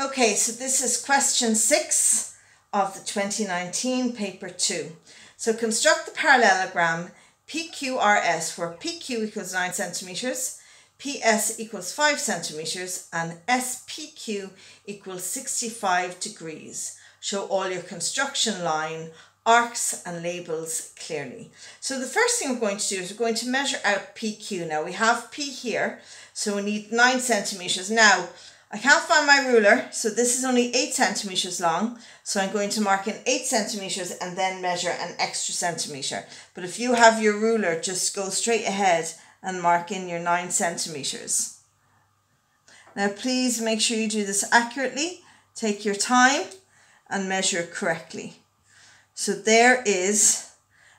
Okay, so this is question six of the 2019 paper two. So construct the parallelogram PQRS where PQ equals 9 centimetres, PS equals 5 centimetres and SPQ equals 65 degrees. Show all your construction line, arcs and labels clearly. So the first thing we're going to do is we're going to measure out PQ. Now we have P here, so we need 9 centimetres. Now I can't find my ruler, so this is only 8 centimetres long. So I'm going to mark in 8 centimetres and then measure an extra centimetre. But if you have your ruler, just go straight ahead and mark in your 9 centimetres. Now please make sure you do this accurately. Take your time and measure correctly. So there is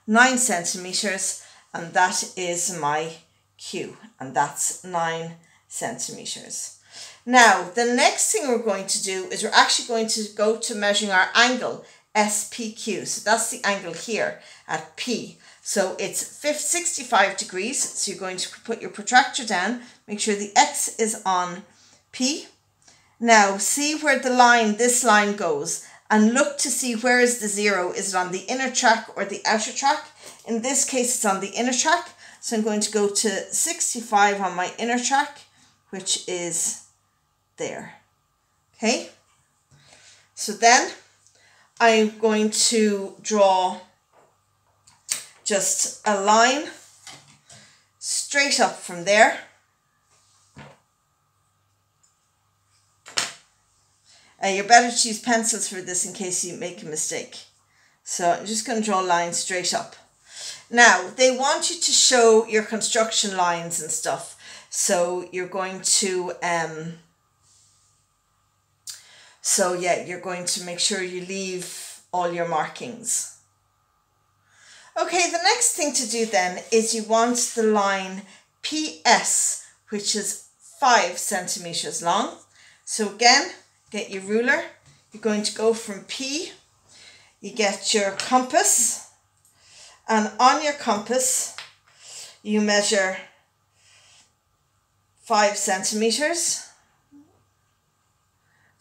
9 centimetres and that is my Q and that's 9 centimetres. Now, the next thing we're going to do is we're actually going to go to measuring our angle, SPQ. So that's the angle here at P. So it's 65 degrees. So you're going to put your protractor down. Make sure the X is on P. Now, see where the line, this line goes and look to see where is the zero. Is it on the inner track or the outer track? In this case, it's on the inner track. So I'm going to go to 65 on my inner track, which is there. Okay. So then I'm going to draw just a line straight up from there. Uh, you're better to use pencils for this in case you make a mistake. So I'm just going to draw a line straight up. Now, they want you to show your construction lines and stuff. So you're going to um, so yeah, you're going to make sure you leave all your markings. Okay, the next thing to do then is you want the line PS, which is five centimeters long. So again, get your ruler. You're going to go from P, you get your compass, and on your compass, you measure five centimeters.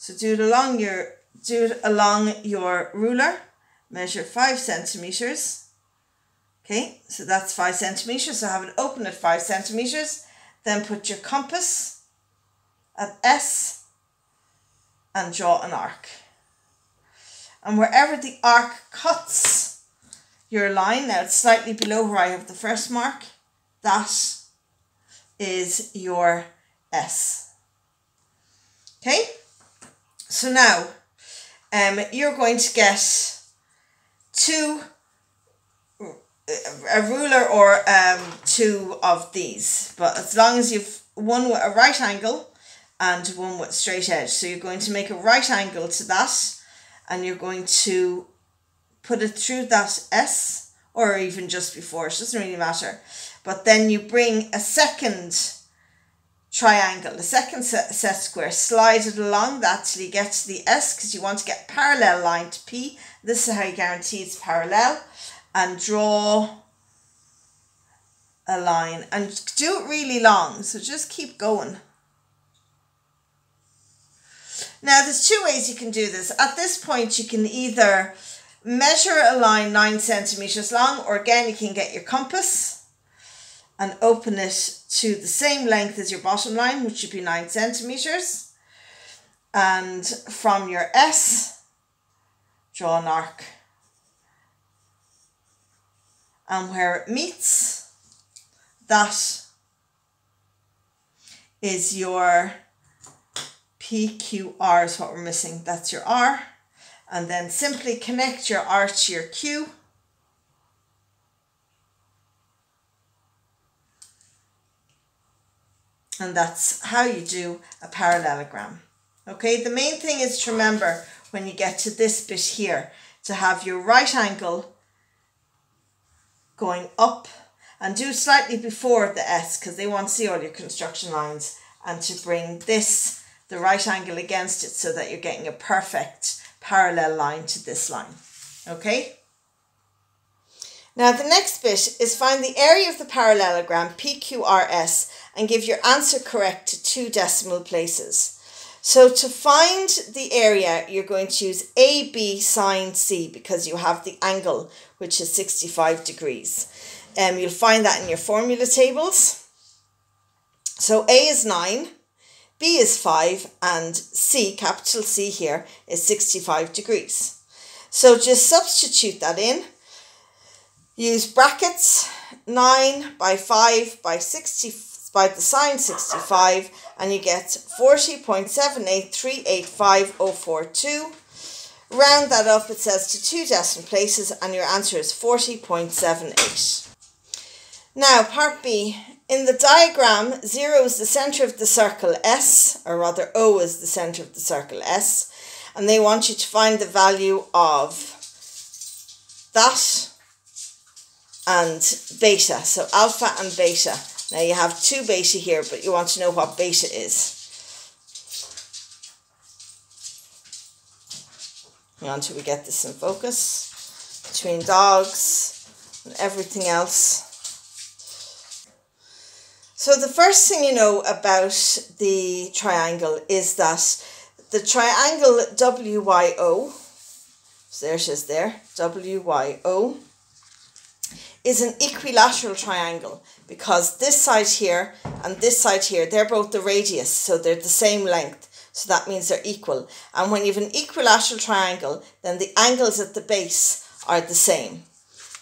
So do it along your do it along your ruler. Measure five centimeters. Okay, so that's five centimeters. So have it open at five centimeters. Then put your compass at S and draw an arc. And wherever the arc cuts your line, now it's slightly below where I have the first mark, that is your S. So now um, you're going to get two, a ruler or um, two of these. But as long as you've one with a right angle and one with straight edge. So you're going to make a right angle to that and you're going to put it through that S or even just before, it doesn't really matter. But then you bring a second triangle, the second set, set square, slide it along that till you get to the S because you want to get parallel line to P. This is how you guarantee it's parallel. And draw a line and do it really long. So just keep going. Now there's two ways you can do this. At this point you can either measure a line nine centimeters long or again you can get your compass and open it to the same length as your bottom line, which should be 9 centimeters. And from your S, draw an arc. And where it meets, that is your PQR is what we're missing. That's your R. And then simply connect your R to your Q and that's how you do a parallelogram. Okay, the main thing is to remember when you get to this bit here to have your right angle going up and do slightly before the S because they want to see all your construction lines and to bring this, the right angle against it so that you're getting a perfect parallel line to this line. Okay? Now the next bit is find the area of the parallelogram PQRS and give your answer correct to two decimal places. So to find the area, you're going to use AB sine C because you have the angle, which is 65 degrees. Um, you'll find that in your formula tables. So A is 9, B is 5, and C, capital C here, is 65 degrees. So just substitute that in. Use brackets 9 by 5 by 60 by the sine 65 and you get 40.7838542. Round that up, it says to two decimal places and your answer is 40.78. Now, part B. In the diagram, 0 is the centre of the circle S, or rather O is the centre of the circle S, and they want you to find the value of that and beta, so alpha and beta. Now you have two beta here, but you want to know what beta is. Until we get this in focus between dogs and everything else. So the first thing you know about the triangle is that the triangle WYO, so there it is there, WYO, is an equilateral triangle because this side here and this side here, they're both the radius, so they're the same length. So that means they're equal. And when you have an equilateral triangle, then the angles at the base are the same.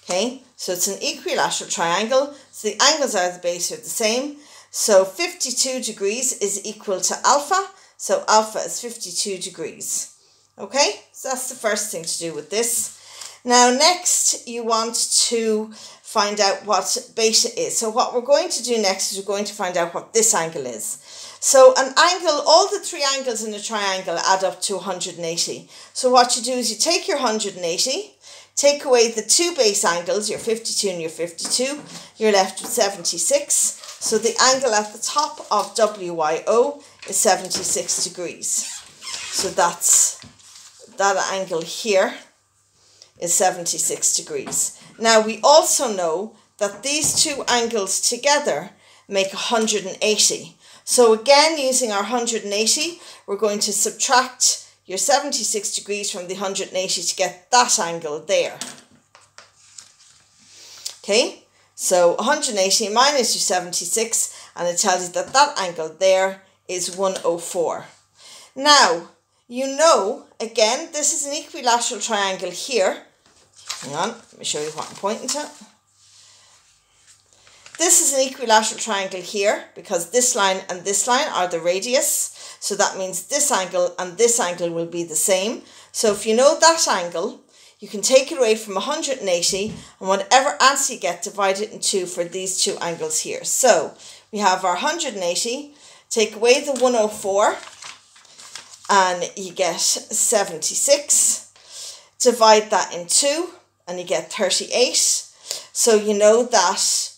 Okay, so it's an equilateral triangle. So the angles at the base are the same. So 52 degrees is equal to alpha. So alpha is 52 degrees. Okay, so that's the first thing to do with this. Now next you want to find out what beta is. So what we're going to do next is we're going to find out what this angle is. So an angle, all the three angles in a triangle add up to 180. So what you do is you take your 180, take away the two base angles, your 52 and your 52, you're left with 76. So the angle at the top of WYO is 76 degrees. So that's that angle here is 76 degrees. Now we also know that these two angles together make 180. So again, using our 180, we're going to subtract your 76 degrees from the 180 to get that angle there. Okay, so 180 minus your 76, and it tells you that that angle there is 104. Now, you know, again, this is an equilateral triangle here, Hang on, let me show you what I'm pointing to. This is an equilateral triangle here because this line and this line are the radius. So that means this angle and this angle will be the same. So if you know that angle, you can take it away from 180 and whatever answer you get, divide it in two for these two angles here. So we have our 180, take away the 104 and you get 76. Divide that in two and you get 38. So you know that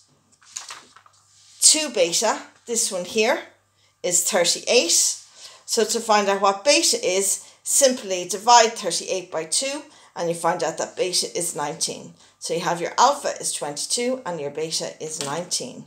2 beta, this one here, is 38. So to find out what beta is, simply divide 38 by 2 and you find out that beta is 19. So you have your alpha is 22 and your beta is 19.